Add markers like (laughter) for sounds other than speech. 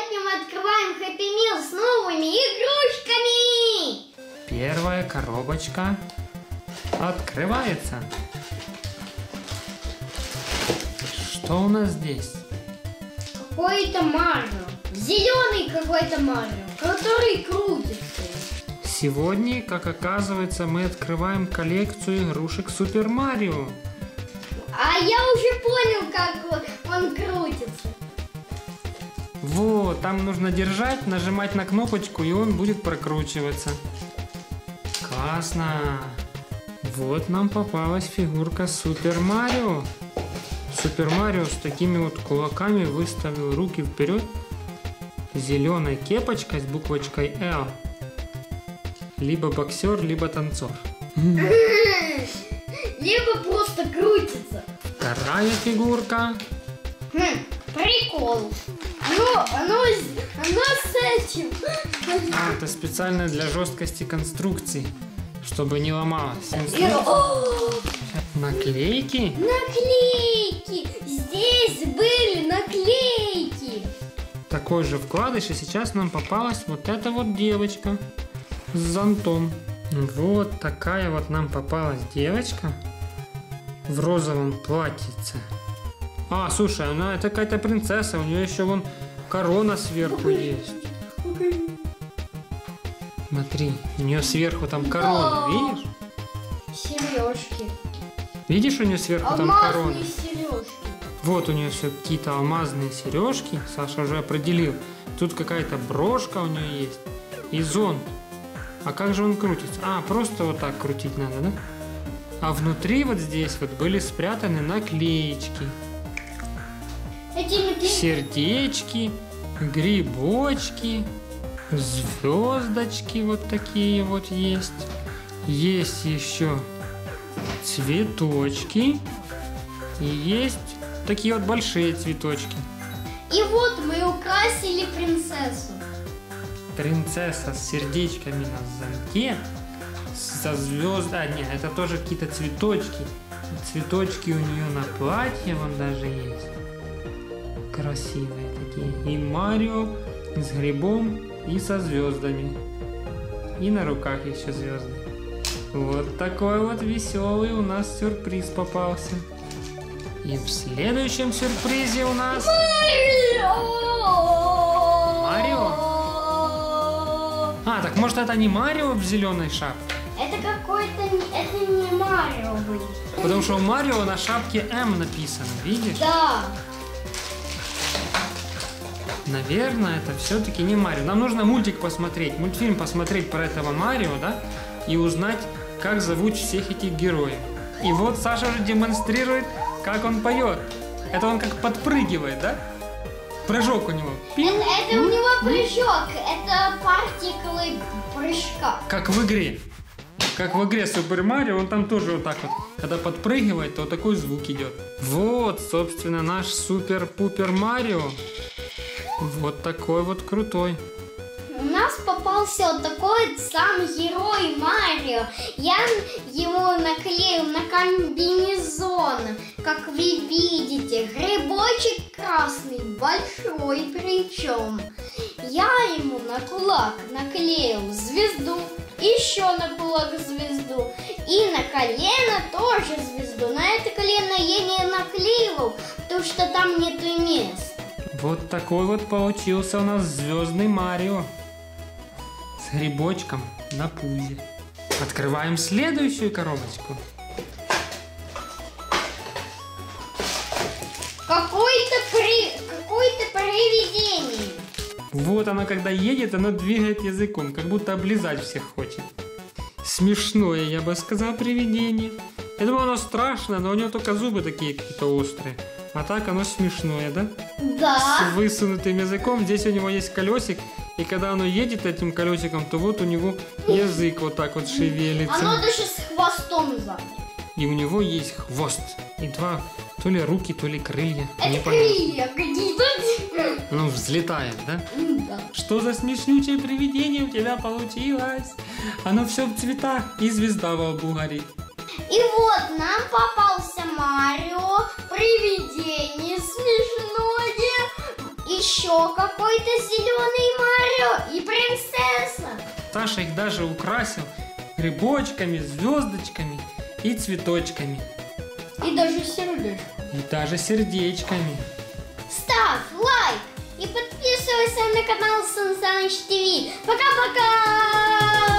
Сегодня мы открываем Happy Meal с новыми игрушками. Первая коробочка открывается. Что у нас здесь? Какой-то Марио. Зеленый какой-то Марио, который крутится. Сегодня, как оказывается, мы открываем коллекцию игрушек Супер Марио. А я уже понял, как он- он крутится. Вот, там нужно держать, нажимать на кнопочку, и он будет прокручиваться. Классно! Вот нам попалась фигурка Супер Марио. Супер Марио с такими вот кулаками выставил руки вперед. Зеленой кепочкой с буквочкой L. Либо боксер, либо танцор. (laughs) Либо просто крутится. Вторая фигурка. Хм, прикол. Оно, оно, с- оно с этим. А, это специально для жесткости конструкции, чтобы не ломалась. И- О, Наклейки? наклейки. Здесь были наклейки. Такой же вкладыш, и сейчас нам попалась вот эта вот девочка с зонтом. Вот такая вот нам попалась девочка в розовом платьице. А, слушай, она это какая-то принцесса, у нее еще вон корона сверху есть. Смотри, у нее сверху там корона, видишь? Сережки. Видишь, у нее сверху там корона? Сережки. Вот у нее все какие-то алмазные сережки. Саша уже определил. Тут какая-то брошка у нее есть. И зонт. А как же он крутится? А, просто вот так крутить надо, да? А внутри вот здесь вот были спрятаны наклеечки. Сердечки, грибочки, звездочки вот такие вот есть. Есть еще цветочки. И есть такие вот большие цветочки. И вот мы украсили принцессу. Принцесса с сердечками на зонте, со звезд... А, нет, это тоже какие-то цветочки. Цветочки у нее на платье вон даже есть. Красивые такие. И Марио с грибом и со звездами. И на руках еще звезды. Вот такой вот веселый у нас сюрприз попался. И в следующем сюрпризе у нас... Марио? А, так может это не Марио в зеленой шапке? Это какой-то... Это не Марио будет. Потому что у Марио на шапке М написано, видишь? Да. Наверное, это все-таки не Марио. Нам нужно мультик посмотреть, мультфильм посмотреть про этого Марио, да? И узнать, как зовут всех этих героев. И вот Саша уже демонстрирует, как он поет. Это он как подпрыгивает, да? Прыжок у него. Это, это у него прыжок. Это партиклы прыжка. Как в игре. Как в игре Супер Марио, он там тоже вот так вот. Когда подпрыгивает, то такой звук идет. Вот, собственно, наш Супер-Пупер Марио. Вот такой вот крутой. У нас попался вот такой сам герой Марио. Я его наклеил на комбинезон. Как вы видите, грибочек красный, большой причем. Я ему на кулак наклеил звезду, еще на кулак звезду и на колено тоже звезду. На это колено я не наклеивал, потому что там нету места. Вот такой вот получился у нас звездный Марио. С грибочком на пузе. Открываем следующую коробочку. Какой-то при... какое-то привидение. Вот оно, когда едет, оно двигает языком, как будто облизать всех хочет. Смешное, я бы сказал, привидение. Я думаю, оно страшное, но у него только зубы такие какие-то острые. А так оно смешное, да? Да. С высунутым языком. Здесь у него есть колесик. И когда оно едет этим колесиком, то вот у него язык вот так вот шевелится. Оно даже с хвостом сзади. И у него есть хвост. И два, то ли руки, то ли крылья. Это Непонятно. крылья какие-то. Ну, взлетает, да? Да. Что за смешнючее привидение у тебя получилось? Оно все в цветах, и звезда во лбу горит. И вот нам попался Марио, привидение смешное. Еще какой-то зеленый Марио и принцесса. Саша их даже украсил грибочками, звездочками и цветочками. И даже сердечко. И даже сердечками. Ставь лайк и подписывайся на канал Сан Саныч ТВ. Пока-пока!